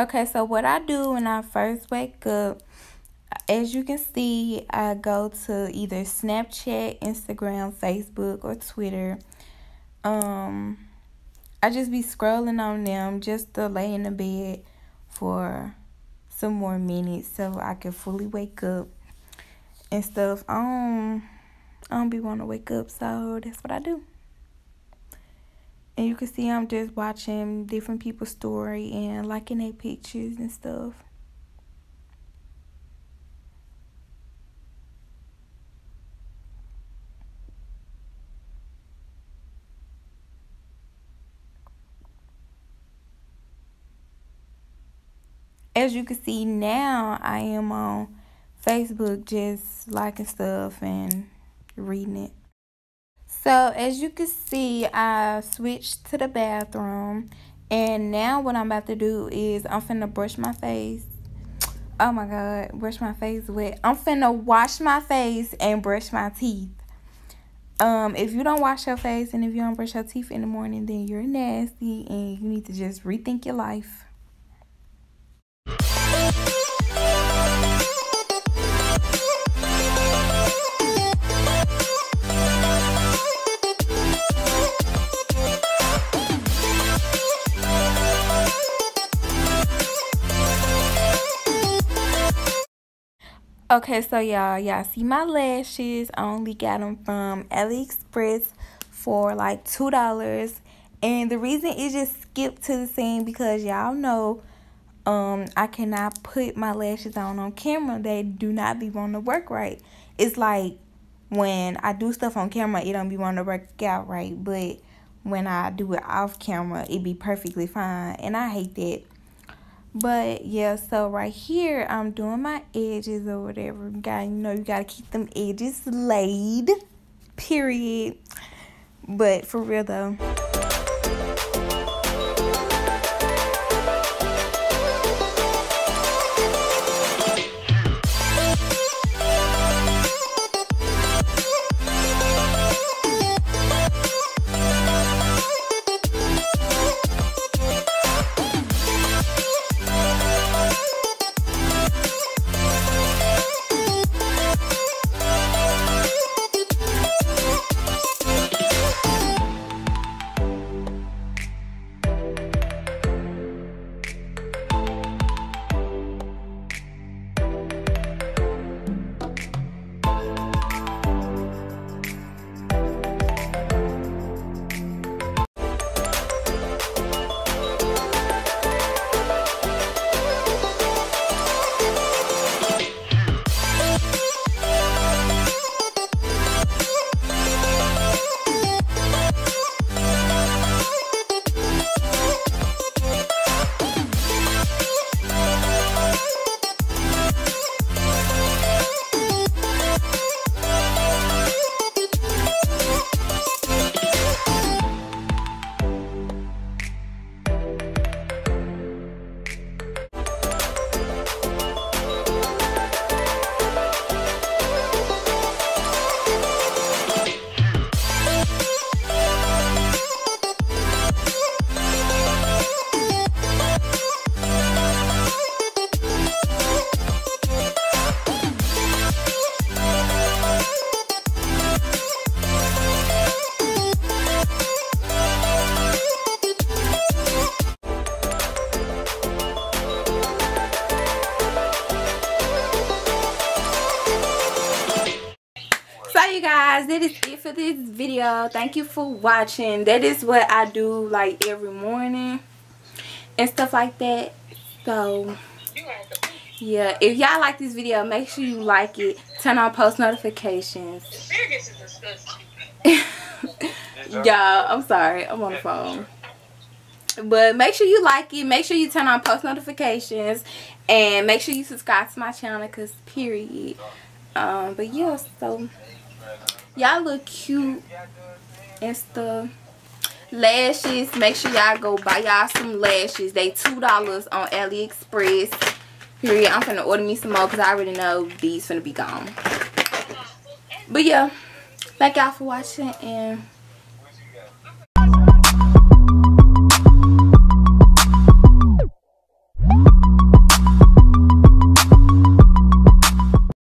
Okay, so what I do when I first wake up, as you can see, I go to either Snapchat, Instagram, Facebook, or Twitter. Um, I just be scrolling on them just to lay in the bed for some more minutes so I can fully wake up and stuff. I don't, I don't be want to wake up, so that's what I do. And you can see I'm just watching different people's story and liking their pictures and stuff. As you can see now, I am on Facebook just liking stuff and reading it. So as you can see, I switched to the bathroom. And now what I'm about to do is I'm finna brush my face. Oh my God, brush my face wet. I'm finna wash my face and brush my teeth. Um, if you don't wash your face and if you don't brush your teeth in the morning, then you're nasty and you need to just rethink your life. Okay, so y'all, y'all see my lashes. I only got them from AliExpress for like $2. And the reason it just skipped to the scene because y'all know um I cannot put my lashes on on camera. They do not be wanting to work right. It's like when I do stuff on camera, it don't be wanting to work out right. But when I do it off camera, it be perfectly fine. And I hate that but yeah so right here i'm doing my edges or whatever. Got you know you gotta keep them edges laid period. But for real though you guys. That is it for this video. Thank you for watching. That is what i do like every morning and stuff like that. So yeah if y'all like this video make sure you like it. Turn on post notifications. Y'all i'm sorry. I'm on the phone. But make sure you like it. Make sure you turn on post notifications. And make sure you subscribe to my channel because period. Um but yeah so y'all look cute. And stuff. Lashes. Make sure y'all go buy y'all some lashes. They two dollars on aliexpress. Period. I'm gonna order me some more because i already know these gonna be gone. But yeah. Thank y'all for watching and